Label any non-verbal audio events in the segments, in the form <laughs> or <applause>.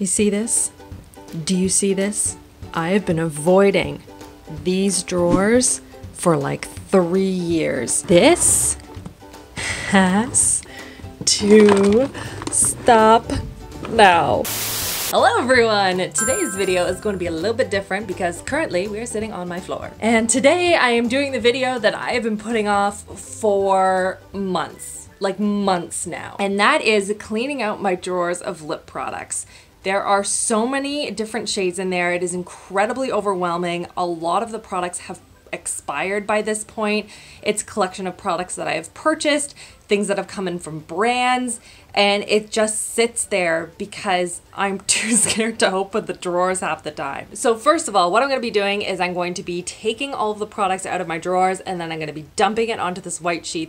You see this? Do you see this? I have been avoiding these drawers for like three years. This has to stop now. Hello everyone! Today's video is going to be a little bit different because currently we are sitting on my floor. And today I am doing the video that I have been putting off for months. Like months now. And that is cleaning out my drawers of lip products. There are so many different shades in there. It is incredibly overwhelming. A lot of the products have expired by this point. It's a collection of products that I have purchased, things that have come in from brands, and it just sits there because I'm <laughs> too scared to open the drawers half the time. So first of all, what I'm going to be doing is I'm going to be taking all of the products out of my drawers and then I'm going to be dumping it onto this white sheet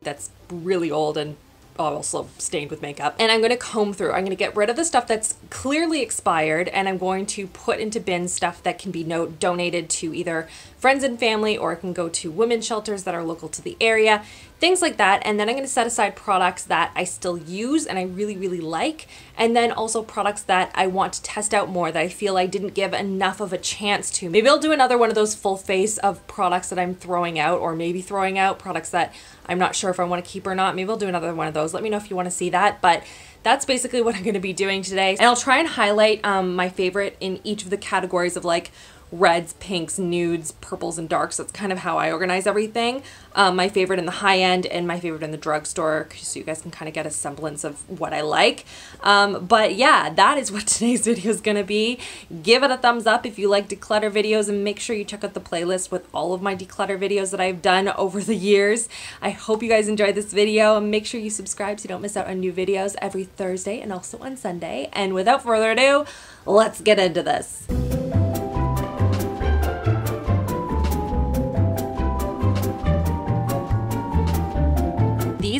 that's really old and also stained with makeup. And I'm going to comb through. I'm going to get rid of the stuff that's clearly expired and I'm going to put into bins stuff that can be no donated to either friends and family or it can go to women's shelters that are local to the area, things like that. And then I'm going to set aside products that I still use and I really, really like. And then also products that I want to test out more that I feel I didn't give enough of a chance to. Maybe I'll do another one of those full face of products that I'm throwing out or maybe throwing out products that I'm not sure if I want to keep or not. Maybe I'll do another one of those. Let me know if you want to see that. But that's basically <laughs> what I'm going to be doing today. And I'll try and highlight um, my favorite in each of the categories of like reds, pinks, nudes, purples, and darks. That's kind of how I organize everything. Um, my favorite in the high end and my favorite in the drugstore, so you guys can kind of get a semblance of what I like. Um, but yeah, that is what <laughs> today's video is going to be. Give it a thumbs up if you like declutter videos and make sure you check out the playlist with all of my declutter videos that I've done <laughs> over the years. I hope you guys enjoyed this video. And make sure you subscribe so you don't miss out on new videos every Thursday and also on Sunday. And without further ado, let's get into this.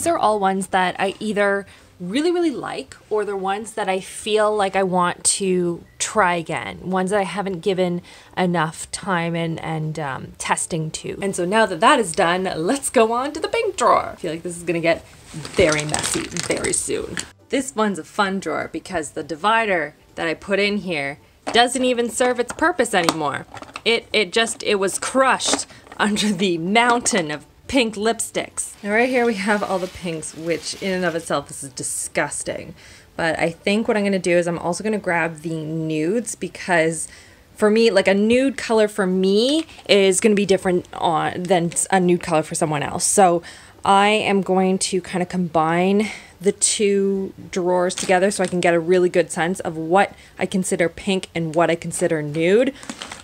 These are all ones that I either really, really like or they're ones that I feel like I want to try again, ones that I haven't given enough time and, and um, testing to. And so now that that is done, let's go on to the pink drawer. I feel like this is gonna get very messy very soon. This one's a fun drawer because the divider that I put in here doesn't even serve its purpose anymore. It, it just, it was crushed <laughs> under the mountain of pink lipsticks. Now right here we have all the pinks, which in and of itself this is disgusting. But I think what I'm going to do is I'm also going to grab the nudes because for me, like a nude color for me is going to be different on than a nude color for someone else. So I am going to kind of combine the two drawers together so I can get a really good sense of what I consider pink and what I consider nude.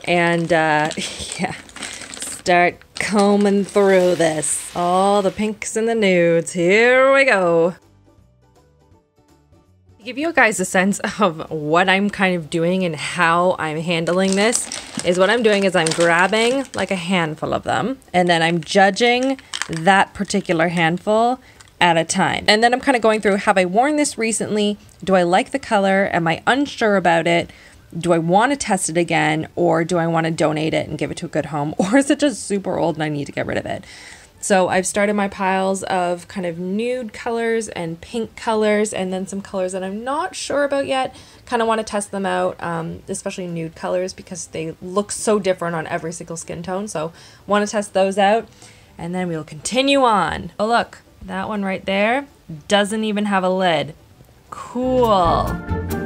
And uh, <laughs> yeah, start combing through this. All the pinks and the nudes. Here we go. To give you guys a sense of what I'm kind of doing and how I'm handling this is what I'm doing is I'm grabbing like a handful of them and then I'm judging that particular handful at a time. And then I'm kind of going through, have I worn this recently? Do I like the color? Am I unsure about it? Do I want to test it again or do I want to donate it and give it to a good home <laughs> or is it just super old and I need to get rid of it? So I've started my piles of kind of nude colors and pink colors and then some colors that I'm not sure about yet. Kind of want to test them out, um, especially nude colors because they look so different on every single skin tone. So want to test those out and then we'll continue on. Oh look, that one right there doesn't even have a lid. Cool.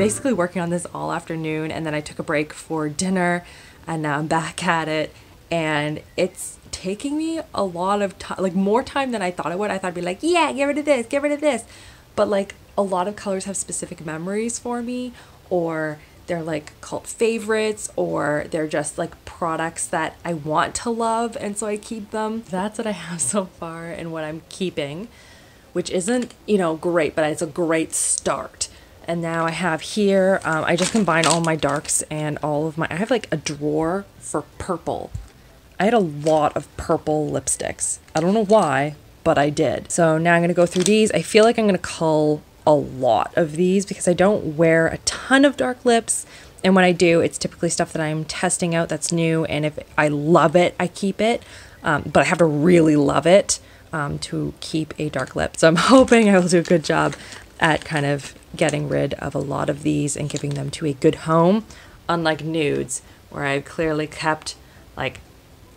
Basically working on this all afternoon and then I took a break for dinner and now I'm back <laughs> at it and it's taking me a lot of time, like more time than I thought it would. I thought I'd be like, yeah, get rid of this, get rid of this. But like a lot of colors have specific memories for me or they're like cult favorites or they're just like products that I want to love and so I keep them. That's what I have <laughs> so far and what I'm keeping, which isn't, you know, great, but it's a great start And now I have here, um, I just combine all my darks and all of my, I have like a drawer for purple. I had a lot of purple lipsticks. I don't know why, but I did. So now I'm gonna go through these. I feel like I'm gonna cull a lot of these because I don't wear a ton of dark lips. And when I do, it's typically stuff that I'm testing out that's new. And if I love it, I keep it. Um, but I have to really love it um, to keep a dark lip. So I'm <laughs> hoping I will do a good job at kind of getting rid of a lot of these and giving them to a good home, unlike nudes, where I've clearly kept like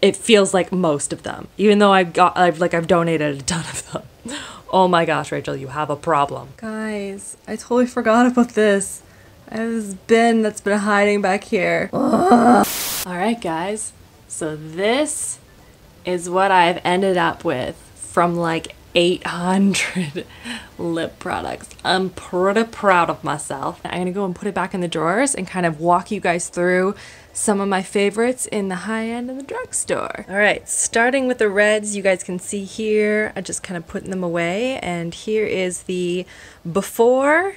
it feels like most of them, even though I've got I've like I've donated a ton of them. <laughs> Oh my gosh, Rachel, you have a problem. Guys, I totally forgot about this. I have this bin that's been hiding back here. <laughs> All right, guys. So this is what I've ended up with from like 800 <laughs> lip products. I'm pretty proud of myself. I'm gonna go and put it back in the drawers and kind of walk you guys through some of my favorites in the high end of the drugstore. All right, starting with the reds, you guys can see here, I'm just kind of putting them away. And here is the before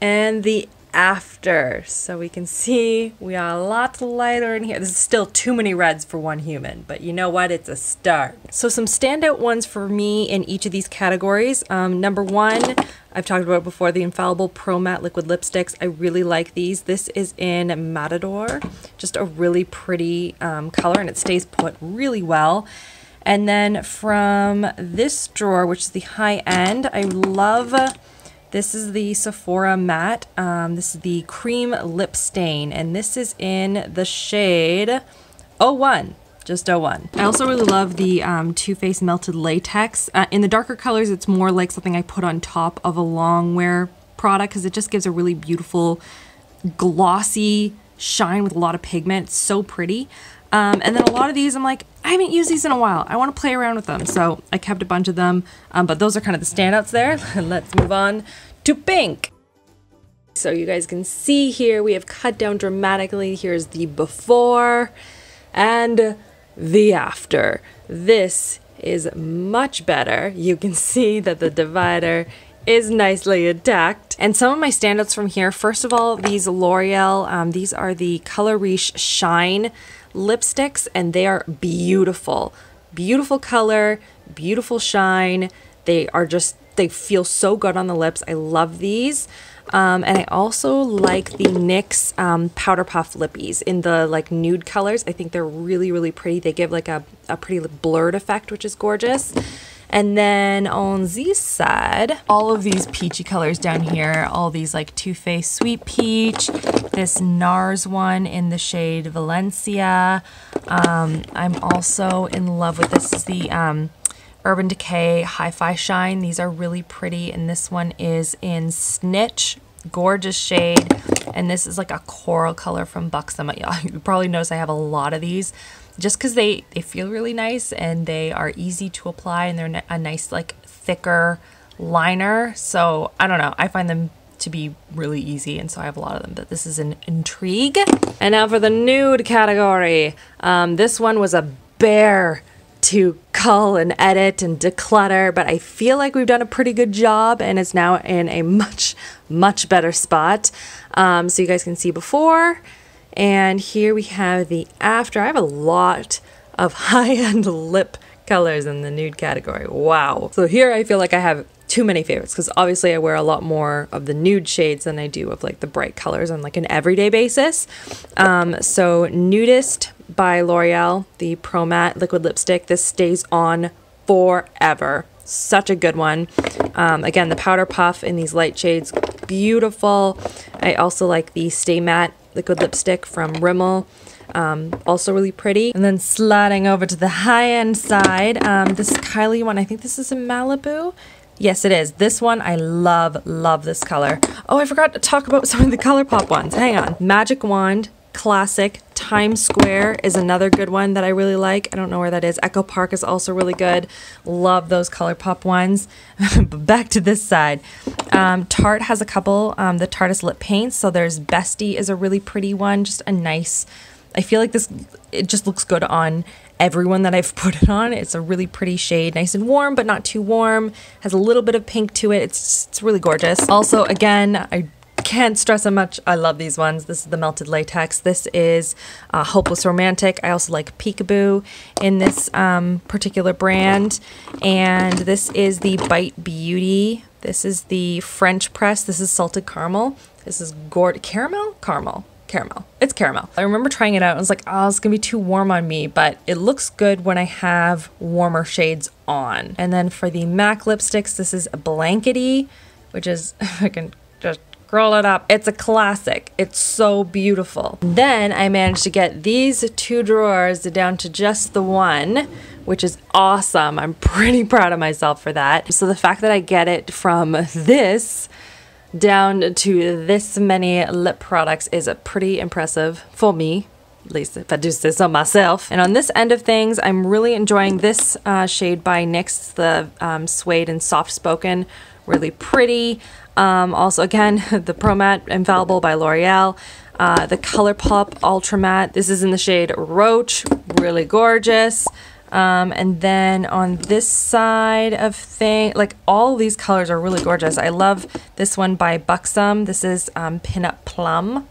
and the after. So we can see we are a lot lighter in here. This is still too many reds for one human, but you know what? It's a start. So some standout ones for me in each of these categories. Um, number one, I've talked about before, the Infallible Pro Matte Liquid Lipsticks. I really like these. This is in Matador, just a really pretty um, color and it stays put really well. And then from this drawer, which is the high end, I love this is the Sephora Matte. Um, this is the Cream Lip Stain, and this is in the shade 01 just 01. I also really love the um, Too Faced Melted Latex. Uh, in the darker colors, it's more like something I put on top of a long wear product because it just gives a really beautiful, glossy shine with a lot of pigment. It's so pretty. Um, and then a lot of these, I'm like, I haven't used these in a while. I want to play around with them. So I kept a bunch of them, um, but those are kind of the standouts there. <laughs> Let's move on to pink. So you guys can see here, we have cut down dramatically. Here's the before and the after. This is much better. You can <laughs> see that the divider is nicely intact. And some of my standouts from here, first of all, these L'Oreal, um, these are the Color Riche Shine lipsticks and they are beautiful. Beautiful color, beautiful shine. They are just, they feel so good on the lips. I love these. Um, and I also like the NYX um, Powder Puff Lippies in the like nude colors. I think they're really, really pretty. They give like a, a pretty blurred effect, which is gorgeous. And then on this side, all of these peachy colors down here, all these like Too Faced Sweet Peach, this NARS one in the shade Valencia. Um, I'm also in love with this is the um, Urban Decay Hi-Fi Shine. These are really pretty and this one is in Snitch gorgeous shade and this is like a coral color from Buxom. <laughs> You probably notice I have a lot of these just because they, they feel really nice and they are easy to apply and they're a nice like thicker liner. So I don't know, I find them to be really easy and so I have a lot of them but this is an intrigue. And now for the nude category. Um, this one was a bear to cull and edit and declutter, but I feel like we've done a pretty good job and it's now in a <laughs> much, much better spot. Um, so you guys can see before and here we have the after. I have a lot of <laughs> high-end lip colors in the nude category. Wow. So here I feel like I have too many favorites because obviously I wear a lot more of the nude shades than I do of like the bright colors on like an everyday basis. Um, so Nudist by L'Oreal, the Pro Matte liquid lipstick. This stays on forever. Such a good one. Um, again, the powder puff in these light shades, beautiful. I also like the Stay Matte liquid lipstick from Rimmel. Um, also really pretty. And then sliding over to the high-end side, um, this Kylie one, I think this is a Malibu. Yes, it is. This one, I love, love this color. Oh, I forgot to talk about some of the ColourPop ones. Hang on. Magic Wand, Classic, Times Square is another good one that I really like. I don't know where that is. Echo Park is also really good. Love those ColourPop ones. <laughs> back to this side. Um, Tarte has a couple. Um, the Tarteist lip paints. So there's Bestie is a really pretty one. Just a nice. I feel like this. It just looks good on everyone that I've <laughs> put it on. It's a really pretty shade, nice and warm, but not too warm. Has a little bit of pink to it. It's, it's really gorgeous. Also, again, I can't stress how much I love these ones. This is the melted latex. This is uh, Hopeless Romantic. I also like Peekaboo in this um, particular brand. And this is the Bite Beauty. This is the French press. This is salted caramel. This is gourd caramel? Caramel. Caramel. It's caramel. I remember trying it out. I was like, oh, it's gonna be too warm on me, but it looks good when I have warmer shades on. And then for the MAC lipsticks, this is a Blankety, which is, <laughs> can Scroll it up. It's a classic. It's so beautiful. Then I managed to get these two drawers down to just the one, which is awesome. I'm <laughs> pretty proud of myself for that. So the fact that I get it from this down to this many lip products is pretty impressive for me at least if I do say so myself. And on this end of things, I'm really enjoying this uh, shade by NYX, the um, Suede and Soft Spoken. Really pretty. Um, also, again, <laughs> the Pro Matte Infallible by L'Oreal. Uh, the ColourPop Ultra Matte. This is in the shade Roach. Really gorgeous. Um, and then on this side of thing, like all these colors are really gorgeous. I love this one by Buxom. This is um, Pinup Plum.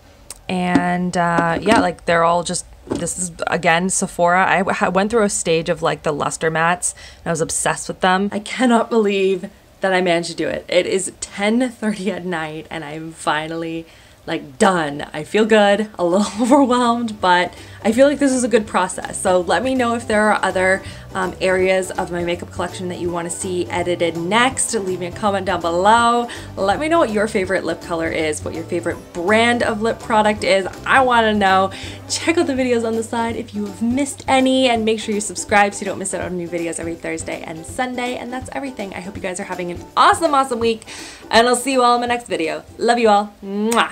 And uh, yeah, like they're all just this is again Sephora. I went through a stage of like the luster mattes and I was obsessed with them. I cannot believe that I managed to do it. It is 10:30 at night and I'm finally like done. I feel good, a little <laughs> overwhelmed, but I feel like this is a good process. So let me know if there are other um, areas of my makeup collection that you want to see edited next. Leave me a comment down below. Let me know what your favorite lip color is, what your favorite brand of lip product is. I want to know. Check out the videos on the side if you have missed any and make sure you subscribe so you don't miss out on new videos every Thursday and Sunday. And that's everything. I hope you guys are having an awesome, awesome week and I'll see you all in my next video. Love you all. Mwah.